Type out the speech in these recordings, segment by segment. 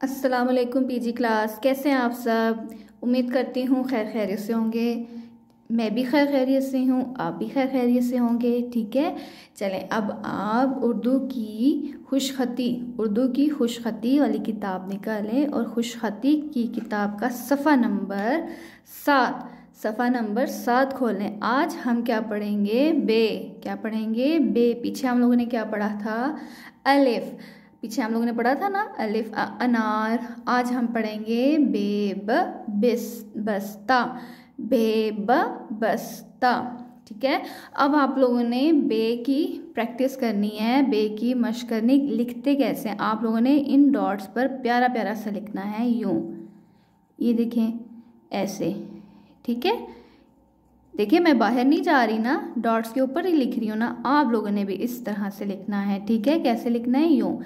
अस्सलाम वालेकुम PG class. कैसे हैं आप सब? उम्मीद करती हूँ खैर खैरियत से होंगे। मैं भी खैर खैरियत से हूँ, आप भी खैर खैरियत से होंगे, ठीक है? चलें, अब आप उर्दू की खुशखती, उर्दू की खुशखती वाली किताब निकालें और खुशखती की किताब का सफ़ा नंबर सात, सफ़ा नंबर सात खोलें। आज हम क्या पढ़ेंगे? बे। क्या पढ़ेंगे? बे। पीछे हम लोगों ने क्या पढ़ा था? अलिफ़। पीछे हम लोगों ने पढ़ा था ना, अलिफ अनार, आज हम पढ़ेंगे बेब, बिस, बस्ता, बेब, बस्ता, ठीक है? अब आप लोगों ने बे की प्रैक्टिस करनी है, बे की मश करनी लिखते कैसे? हैं आप लोगों ने इन डॉट्स पर प्यारा प्यारा सा लिखना है यूँ। ये देखें, ऐसे, ठीक है? देखिए, मैं बाहर नहीं जा रही ना डॉट्स के ऊपर ही लिख रही हूँ ना, आप लोगों ने भी इस तरह से लिखना है, ठीक है? कैसे लिखना है? यूँ।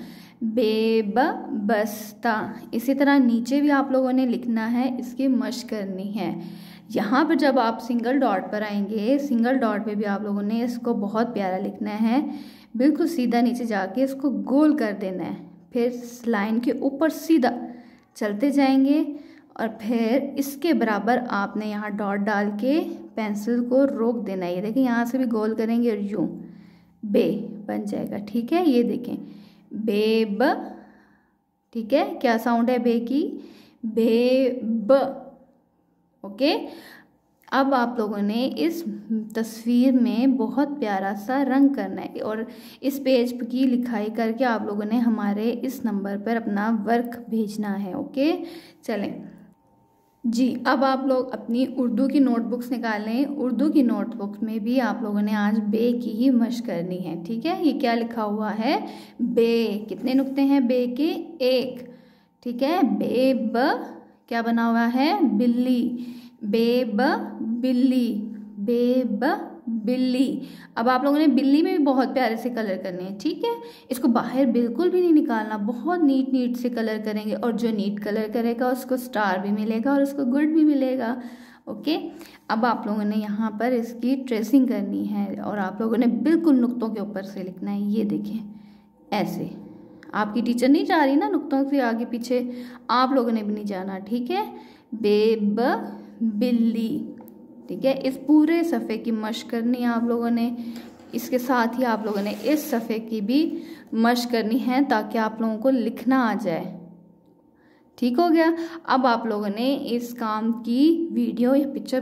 बेब बस्ता इसी तरह नीचे भी आप लोगों ने लिखना है, इसकी मश करनी है। यहाँ पर जब आप सिंगल डॉट पर आएँगे सिंगल डॉट पे भी आप लोगों ने इसको बहुत प्यारा लिखना है। बिल्कुल सीधा नीचे जाके इसको गोल कर देना है। फिर लाइन के ऊपर सीधा चलते जाएँगे। और फिर इसके बराबर आपने यहाँ डॉट डाल के पेंसिल को रोक देना है। ये देखें यहाँ से भी गोल करेंगे और यूँ। बे बन जाएगा, ठीक है? ये देखें। बे ब ठीक है? क्या साउंड है बे की? बे ब ओके? अब आप लोगों ने इस तस्वीर में बहुत प्यारा सा रंग करना है और इस पेज की लिखाई करके आप लोगों ने हमारे इस नंबर पर अपना वर्क भेजना है, ओके? चलें। जी, अब आप लोग अपनी उर्दू की नोटबुक्स निकालें उर्दू की नोटबुक में भी आप लोगों ने आज बे की ही मश करनी है, ठीक है? ये क्या लिखा हुआ है? बे, कितने नुकते हैं बे के? एक, ठीक है? बे ब, क्या बना हुआ है? बिल्ली, बे ब, बिल्ली, बे ब बिल्ली। अब आप लोगों ने बिल्ली में भी बहुत प्यारे से कलर करने हैं, ठीक है? इसको बाहर बिल्कुल भी नहीं निकालना, बहुत नीट नीट से कलर करेंगे और जो नीट कलर करेगा, उसको स्टार भी मिलेगा और उसको गुड भी मिलेगा ओके अब आप लोगों ने यहाँ पर इसकी ट्रेसिंग करनी है और आप लोगों ने बिल्कुल नुक्तों के ऊपर से लिखना है, ये देखें, ऐसे। आपकी टीचर नहीं जा रही ना नुक्तों से आगे पीछे आप लोगों ने भी नहीं जाना, ठीक है? बेब बिल्ली। ठीक है? इस पूरे सफ़े की मश करनी है आप लोगों ने। इसके साथ ही आप लोगों ने इस सफ़े की भी मश करनी है ताकि आप लोगों को लिखना आ जाए। ठीक हो गया? अब आप लोगों ने इस काम की वीडियो या पिक्चर